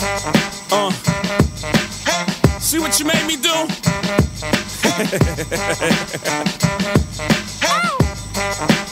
Uh. See what you made me do?